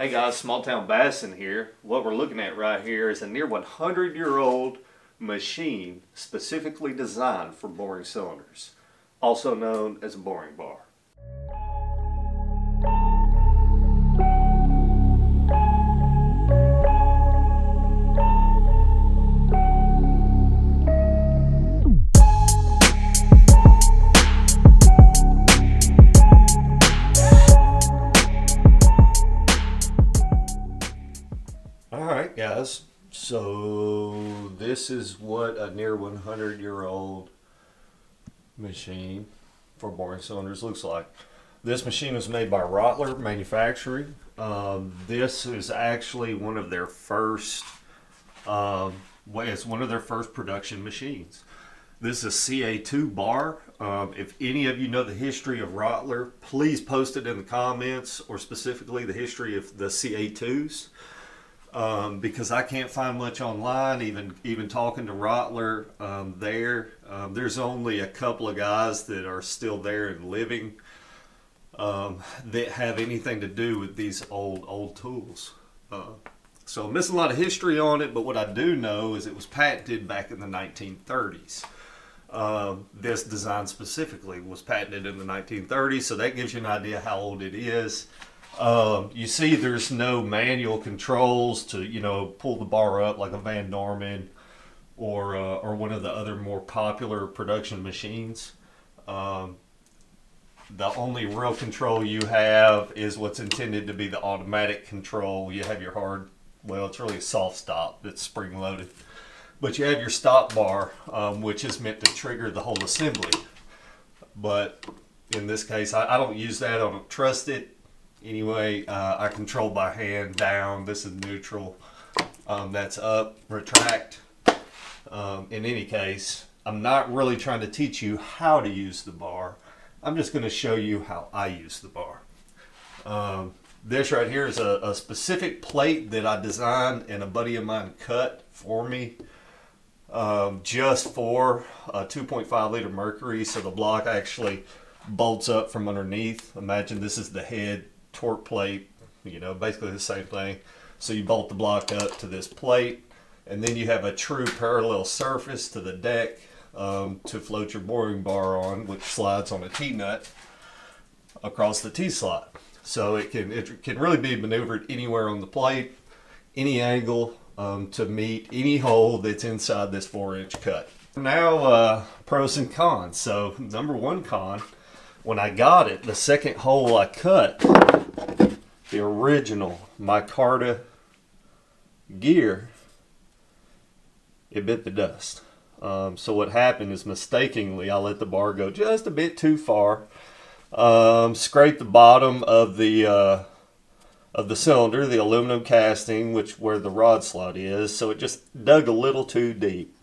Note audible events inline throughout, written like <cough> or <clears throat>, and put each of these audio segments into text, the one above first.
Hey guys, Small Town Bassin here. What we're looking at right here is a near 100 year old machine specifically designed for boring cylinders, also known as a boring bar. This is what a near 100 year old machine for boring cylinders looks like. This machine was made by Rottler Manufacturing. Um, this is actually one of their first, um, it's one of their first production machines. This is a CA2 bar. Um, if any of you know the history of Rottler, please post it in the comments or specifically the history of the CA2s um, because I can't find much online. Even even talking to Rottler um, there, um, there's only a couple of guys that are still there and living um, that have anything to do with these old old tools. Uh, so I'm missing a lot of history on it, but what I do know is it was patented back in the 1930s. Um, this design specifically was patented in the 1930s, so that gives you an idea how old it is. Um, you see, there's no manual controls to you know pull the bar up like a Van Norman or uh, or one of the other more popular production machines. Um, the only real control you have is what's intended to be the automatic control. You have your hard, well, it's really a soft stop that's spring loaded, but you have your stop bar, um, which is meant to trigger the whole assembly. But in this case, I, I don't use that. I don't trust it anyway, uh, I control by hand down. This is neutral. Um, that's up, retract. Um, in any case, I'm not really trying to teach you how to use the bar. I'm just going to show you how I use the bar. Um, this right here is a, a, specific plate that I designed and a buddy of mine cut for me um, just for a 2.5 liter mercury. So the block actually bolts up from underneath. Imagine this is the head torque plate, you know, basically the same thing. So you bolt the block up to this plate, and then you have a true parallel surface to the deck um, to float your boring bar on, which slides on a T-nut across the T-slot. So it can, it can really be maneuvered anywhere on the plate, any angle um, to meet any hole that's inside this four inch cut. Now, uh, pros and cons. So number one con, when I got it, the second hole I cut, the original micarta gear, it bit the dust. Um, so what happened is mistakenly I let the bar go just a bit too far, um, scraped the bottom of the uh, of the cylinder, the aluminum casting, which where the rod slot is. So it just dug a little too deep,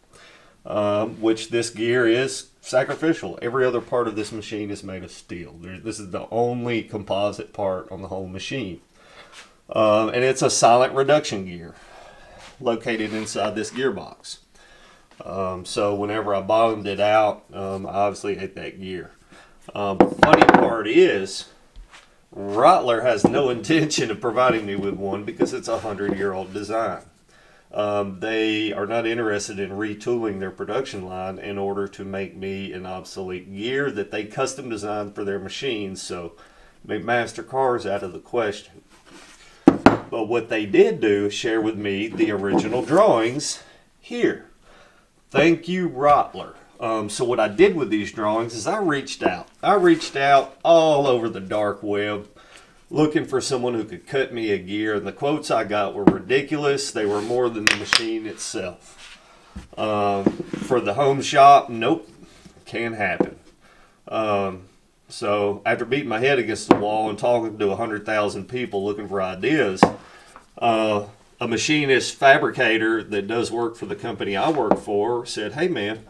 um, which this gear is sacrificial. Every other part of this machine is made of steel. There, this is the only composite part on the whole machine. Um, and it's a silent reduction gear located inside this gearbox. Um, so whenever I bottomed it out, um, I obviously hit that gear. Um, funny part is, Rottler has no <laughs> intention of providing me with one because it's a hundred year old design. Um, they are not interested in retooling their production line in order to make me an obsolete gear that they custom designed for their machines. So, make master cars out of the question. But what they did do is share with me the original drawings here. Thank you, Rottler. Um, so what I did with these drawings is I reached out. I reached out all over the dark web looking for someone who could cut me a gear. And the quotes I got were ridiculous. They were more than the machine itself. Um, for the home shop, nope, can't happen. Um, so after beating my head against the wall and talking to 100,000 people looking for ideas, uh, a machinist fabricator that does work for the company I work for said, hey man,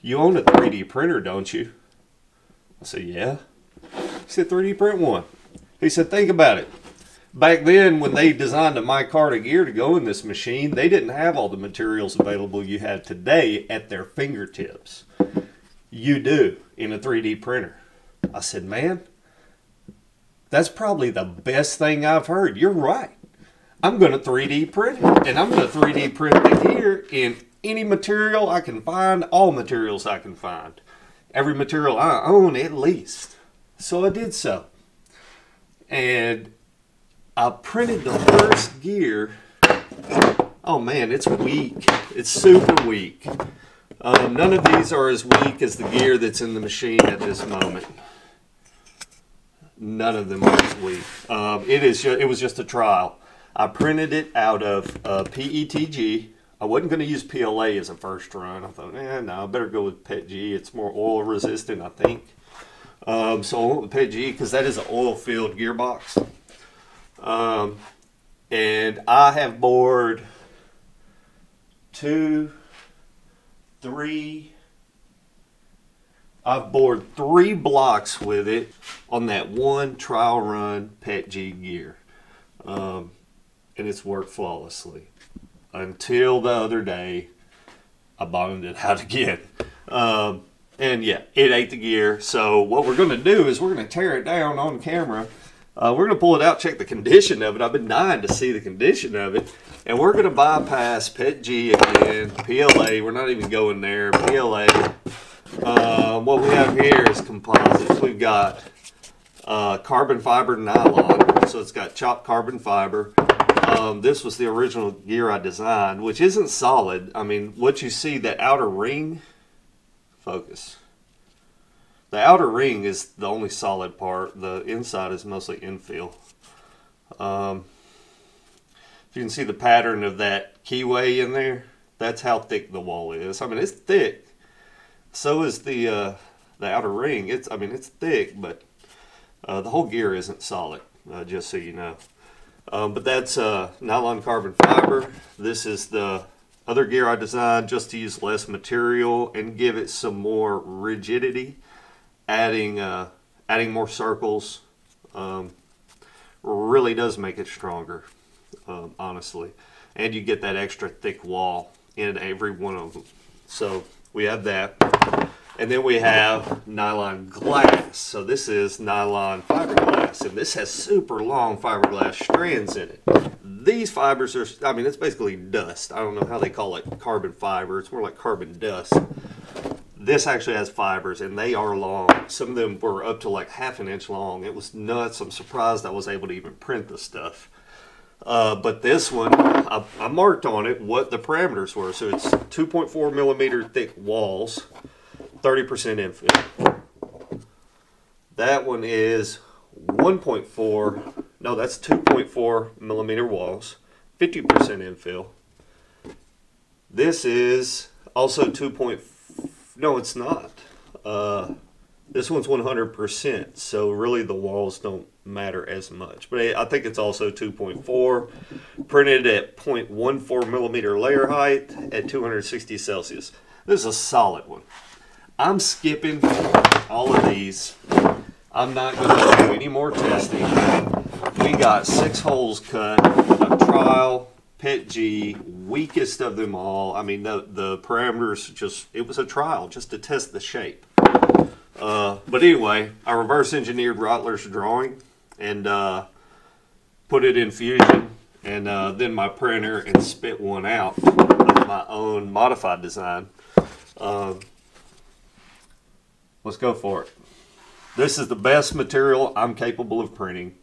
you own a 3D printer, don't you? I said, yeah. He said, 3D print one. He said, think about it. Back then, when they designed a micarta gear to go in this machine, they didn't have all the materials available you have today at their fingertips. You do in a 3D printer. I said, man, that's probably the best thing I've heard. You're right. I'm going to 3D print it. And I'm going to 3D print the gear in any material I can find, all materials I can find. Every material I own at least. So I did so. And I printed the first gear. Oh man, it's weak. It's super weak. Um, none of these are as weak as the gear that's in the machine at this moment. None of them are as weak. Um, it is. It was just a trial. I printed it out of uh, PETG. I wasn't going to use PLA as a first run. I thought, eh, no, I better go with PETG. It's more oil resistant, I think. Um, so I went with because that is an oil-filled gearbox. Um, and I have bored two, three, I've bored three blocks with it on that one trial run PETG gear. Um, and it's worked flawlessly until the other day I bottomed it <laughs> out again. Um, and yeah, it ate the gear. So what we're going to do is we're going to tear it down on camera. Uh, we're going to pull it out, check the condition of it. I've been dying to see the condition of it. And we're going to bypass PETG again, PLA. We're not even going there. PLA. Uh, what we have here is composites. We've got uh, carbon fiber nylon. So it's got chopped carbon fiber. Um, this was the original gear I designed, which isn't solid. I mean, what you see, that outer ring, focus. The outer ring is the only solid part. The inside is mostly infill. Um, if you can see the pattern of that keyway in there, that's how thick the wall is. I mean, it's thick. So is the uh, the outer ring. It's I mean, it's thick, but uh, the whole gear isn't solid. Uh, just so you know. Um, but that's uh, nylon carbon fiber. This is the other gear I designed just to use less material and give it some more rigidity, adding uh, adding more circles. Um, really does make it stronger, um, honestly. And you get that extra thick wall in every one of them. So we have that. And then we have nylon glass. So this is nylon fiberglass, and this has super long fiberglass strands in it. These fibers are, I mean, it's basically dust. I don't know how they call it carbon fiber. It's more like carbon dust. This actually has fibers, and they are long. Some of them were up to like half an inch long. It was nuts. I'm surprised I was able to even print the stuff. Uh, but this one, I, I marked on it what the parameters were. So it's 2.4 millimeter thick walls. 30% infill. That one is 1.4, no, that's 2.4 millimeter walls, 50% infill. This is also 2. no, it's not. Uh, this one's 100%, so really the walls don't matter as much. But I think it's also 2.4, printed at 0.14 millimeter layer height at 260 Celsius. This is a solid one. I'm skipping all of these. I'm not going to do any more testing. We got six holes cut, a trial, PETG, weakest of them all. I mean, the, the parameters just, it was a trial just to test the shape. Uh, but anyway, I reverse engineered Rottler's drawing and uh, put it in Fusion and uh, then my printer and spit one out of my own modified design. Um, Let's go for it. This is the best material I'm capable of printing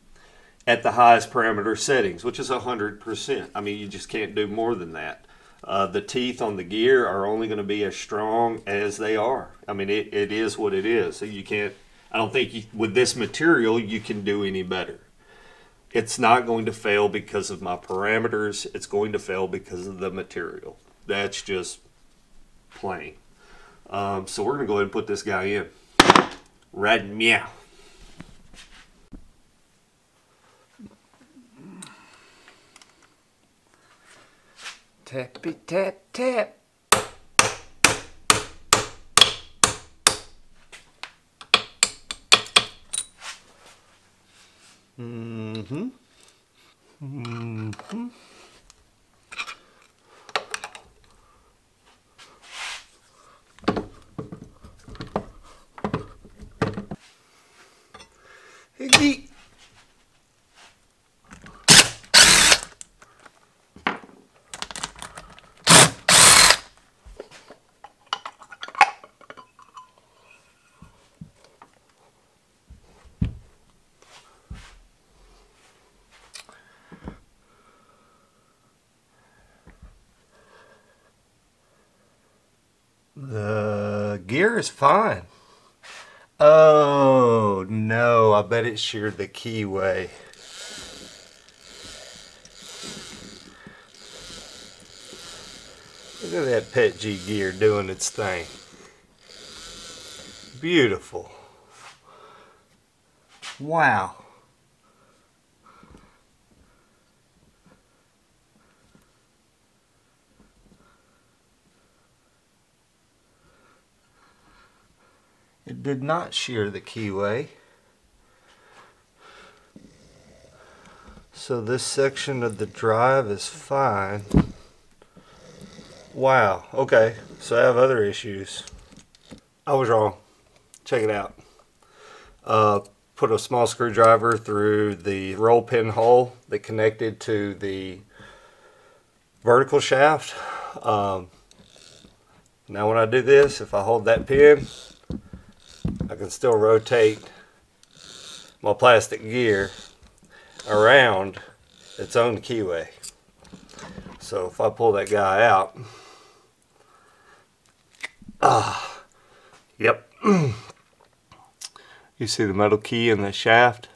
at the highest parameter settings, which is 100%. I mean, you just can't do more than that. Uh, the teeth on the gear are only going to be as strong as they are. I mean, it, it is what it is. So you can't, I don't think you, with this material you can do any better. It's not going to fail because of my parameters. It's going to fail because of the material. That's just plain. Um, so we're going to go ahead and put this guy in. Red meow. Tappy tap tap. Mm-hmm. Gear is fine. Oh no, I bet it sheared the keyway. Look at that PETG gear doing its thing. Beautiful. Wow. It did not shear the keyway. So this section of the drive is fine. Wow, okay, so I have other issues. I was wrong. Check it out. Uh, put a small screwdriver through the roll pin hole that connected to the vertical shaft. Um, now when I do this, if I hold that pin, I can still rotate my plastic gear around its own keyway. So if I pull that guy out, ah, yep. <clears throat> you see the metal key in the shaft?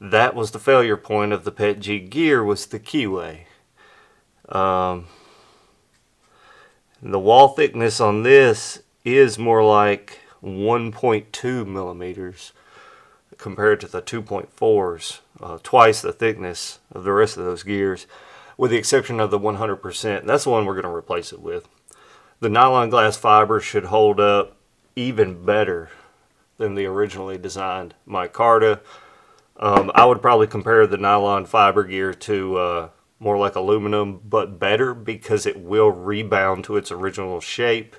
That was the failure point of the PET G gear was the keyway. Um, the wall thickness on this is more like 1.2 millimeters compared to the 2.4s, uh, twice the thickness of the rest of those gears, with the exception of the 100%. That's the one we're going to replace it with. The nylon glass fiber should hold up even better than the originally designed micarta. Um, I would probably compare the nylon fiber gear to uh, more like aluminum, but better because it will rebound to its original shape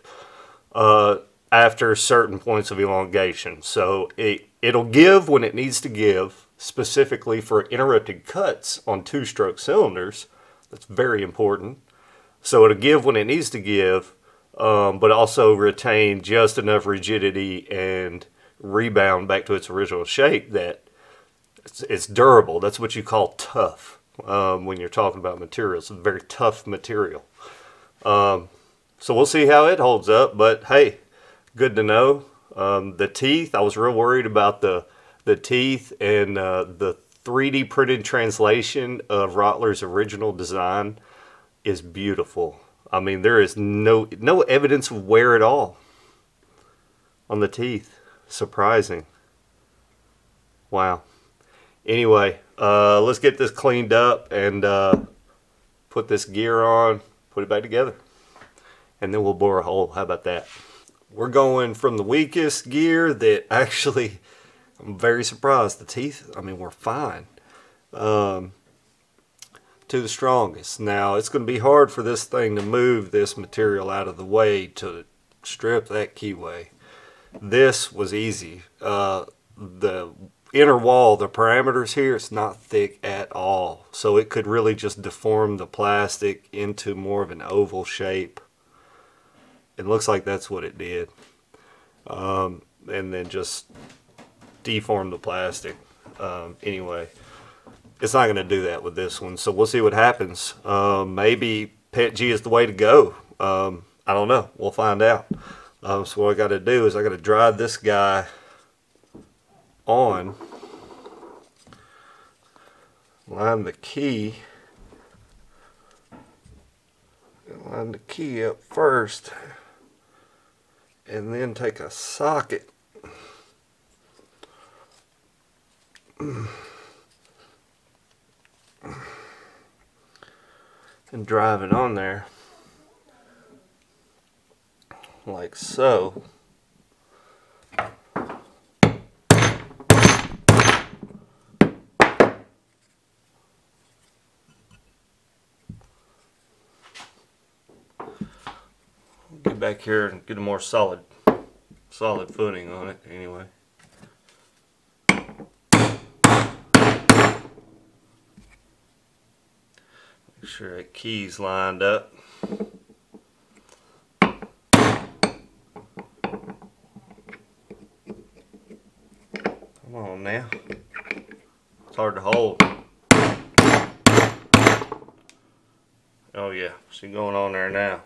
uh, after certain points of elongation. So it, it'll give when it needs to give, specifically for interrupted cuts on two-stroke cylinders. That's very important. So it'll give when it needs to give, um, but also retain just enough rigidity and rebound back to its original shape that it's, it's durable. That's what you call tough um, when you're talking about materials. It's a very tough material. Um, so we'll see how it holds up. But hey, good to know. Um, the teeth, I was real worried about the the teeth and uh, the 3D printed translation of Rottler's original design is beautiful. I mean, there is no no evidence of wear at all on the teeth. Surprising. Wow. Anyway, uh, let's get this cleaned up and uh, put this gear on, put it back together and then we'll bore a hole. How about that? We're going from the weakest gear that <laughs> actually, I'm very surprised. The teeth, I mean, we're fine. Um, to the strongest. Now, it's going to be hard for this thing to move this material out of the way to strip that keyway. This was easy. Uh, the inner wall, the parameters here, it's not thick at all. So it could really just deform the plastic into more of an oval shape it looks like that's what it did. Um, and then just deform the plastic. Um, anyway, it's not going to do that with this one. So we'll see what happens. Um, maybe PET G is the way to go. Um, I don't know. We'll find out. Um, so what I got to do is I got to drive this guy on. Line the key. Line the key up first and then take a socket and drive it on there like so. Back here and get a more solid solid footing on it anyway. Make sure that key's lined up. Come on now. It's hard to hold. Oh yeah, see going on there now.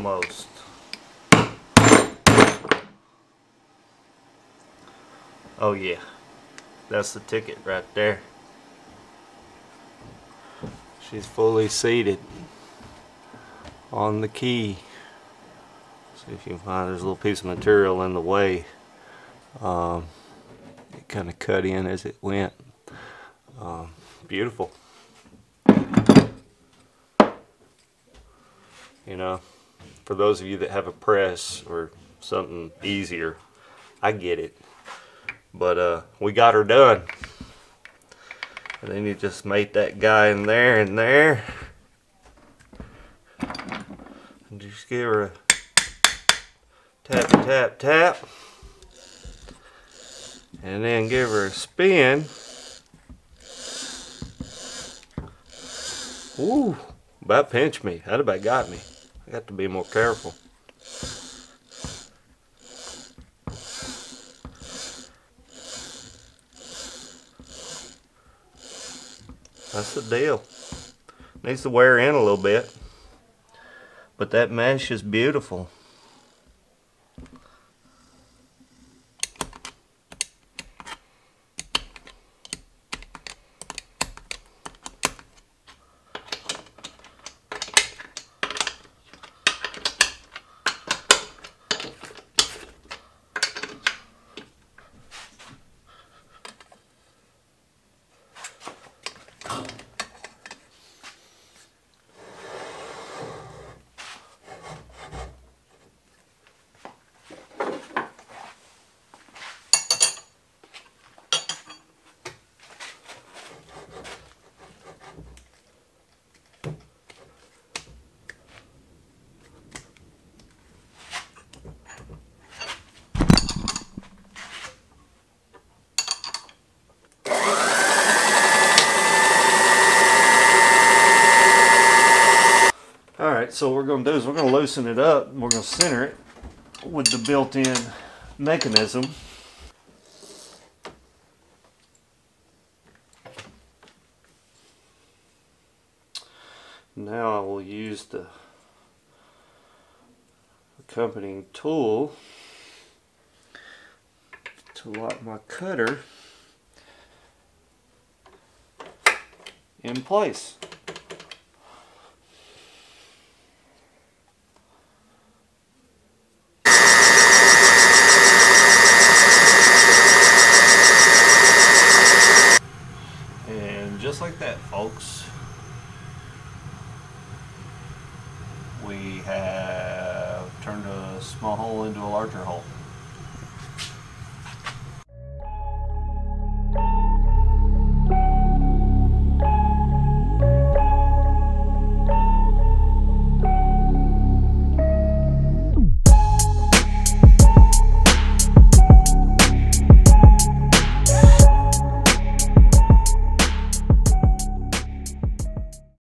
Almost. Oh yeah, that's the ticket right there. She's fully seated on the key. See if you can find there's a little piece of material in the way. Um, it kind of cut in as it went. Um, beautiful. You know, for those of you that have a press or something easier, I get it. But uh, we got her done. And then you just mate that guy in there and there. And just give her a tap, tap, tap. And then give her a spin. Ooh, about pinched me. That about got me. I got to be more careful. That's the deal. Needs to wear in a little bit. But that mesh is beautiful. So what we're going to do is we're going to loosen it up and we're going to center it with the built-in mechanism. Now I will use the accompanying tool to lock my cutter in place. And just like that, folks, we have turned a small hole into a larger hole.